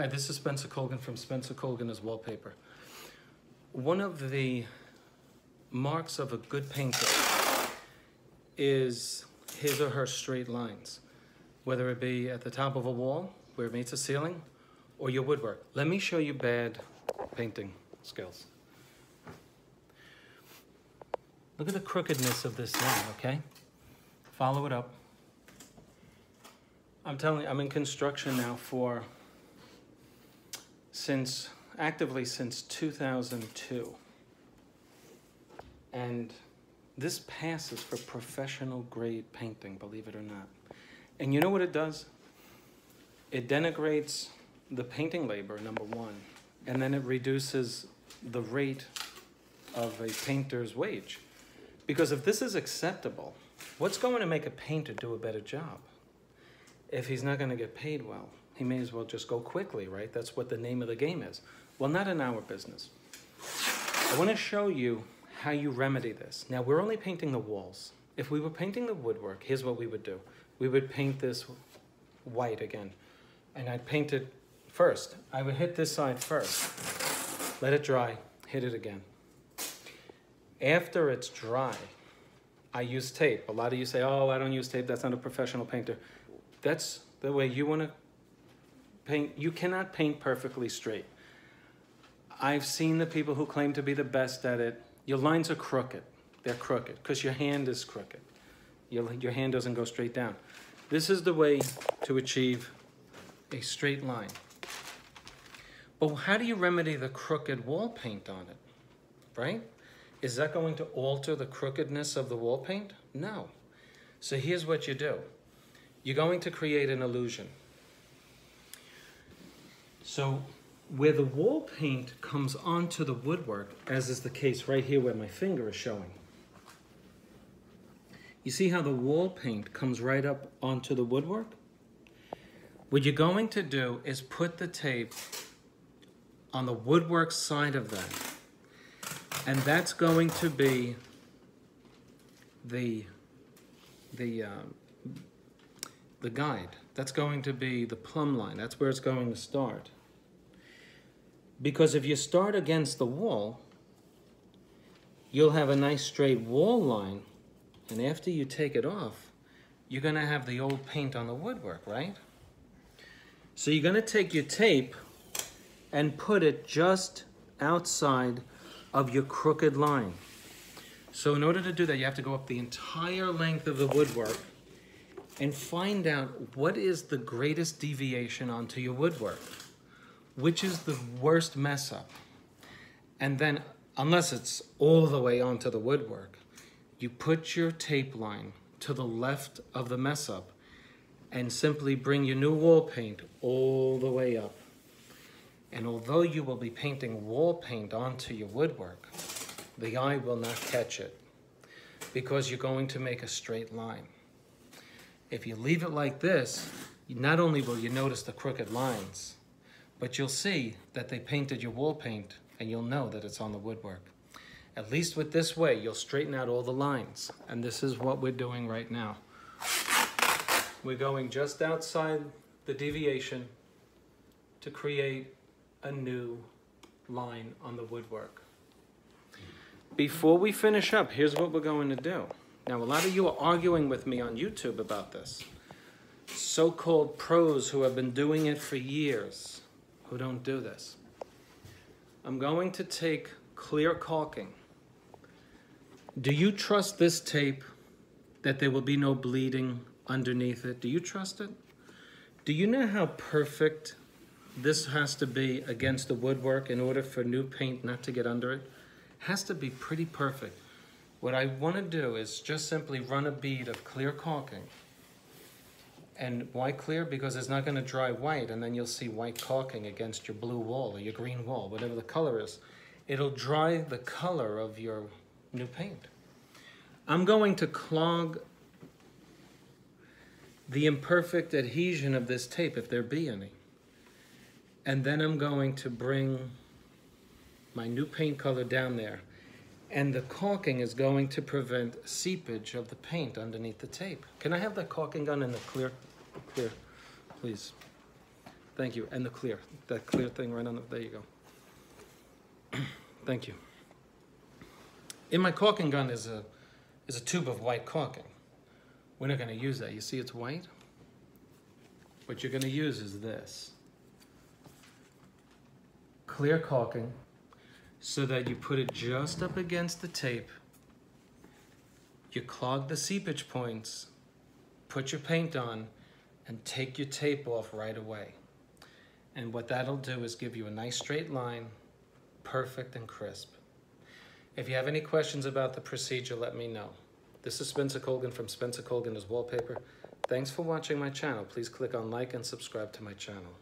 Hi, this is Spencer Colgan from Spencer Colgan is Wallpaper. One of the marks of a good painter is his or her straight lines, whether it be at the top of a wall where it meets a ceiling or your woodwork. Let me show you bad painting skills. Look at the crookedness of this line, okay? Follow it up. I'm telling you, I'm in construction now for since actively since 2002. And this passes for professional grade painting, believe it or not. And you know what it does? It denigrates the painting labor, number one, and then it reduces the rate of a painter's wage. Because if this is acceptable, what's going to make a painter do a better job if he's not going to get paid well? He may as well just go quickly, right? That's what the name of the game is. Well, not in our business. I want to show you how you remedy this. Now, we're only painting the walls. If we were painting the woodwork, here's what we would do. We would paint this white again. And I'd paint it first. I would hit this side first. Let it dry, hit it again. After it's dry, I use tape. A lot of you say, oh, I don't use tape, that's not a professional painter. That's the way you want to paint, you cannot paint perfectly straight. I've seen the people who claim to be the best at it. Your lines are crooked. They're crooked because your hand is crooked. Your, your hand doesn't go straight down. This is the way to achieve a straight line. But how do you remedy the crooked wall paint on it, right? Is that going to alter the crookedness of the wall paint? No. So here's what you do. You're going to create an illusion. So where the wall paint comes onto the woodwork, as is the case right here where my finger is showing, you see how the wall paint comes right up onto the woodwork? What you're going to do is put the tape on the woodwork side of that. And that's going to be the, the, uh, the guide. That's going to be the plumb line. That's where it's going to start. Because if you start against the wall, you'll have a nice straight wall line, and after you take it off, you're gonna have the old paint on the woodwork, right? So you're gonna take your tape and put it just outside of your crooked line. So in order to do that, you have to go up the entire length of the woodwork and find out what is the greatest deviation onto your woodwork which is the worst mess up. And then, unless it's all the way onto the woodwork, you put your tape line to the left of the mess up and simply bring your new wall paint all the way up. And although you will be painting wall paint onto your woodwork, the eye will not catch it because you're going to make a straight line. If you leave it like this, not only will you notice the crooked lines, but you'll see that they painted your wall paint and you'll know that it's on the woodwork. At least with this way, you'll straighten out all the lines. And this is what we're doing right now. We're going just outside the deviation to create a new line on the woodwork. Before we finish up, here's what we're going to do. Now, a lot of you are arguing with me on YouTube about this. So-called pros who have been doing it for years who don't do this. I'm going to take clear caulking. Do you trust this tape that there will be no bleeding underneath it? Do you trust it? Do you know how perfect this has to be against the woodwork in order for new paint not to get under it? it has to be pretty perfect. What I want to do is just simply run a bead of clear caulking and why clear? Because it's not going to dry white, and then you'll see white caulking against your blue wall or your green wall, whatever the color is. It'll dry the color of your new paint. I'm going to clog the imperfect adhesion of this tape, if there be any. And then I'm going to bring my new paint color down there. And the caulking is going to prevent seepage of the paint underneath the tape. Can I have that caulking gun in the clear clear, please. Thank you. And the clear, that clear thing right on the, there you go. Thank you. In my caulking gun is a, is a tube of white caulking. We're not gonna use that. You see it's white? What you're gonna use is this. Clear caulking so that you put it just up against the tape. You clog the seepage points, put your paint on, and take your tape off right away. And what that'll do is give you a nice straight line, perfect and crisp. If you have any questions about the procedure, let me know. This is Spencer Colgan from Spencer Colgan is Wallpaper. Thanks for watching my channel. Please click on like and subscribe to my channel.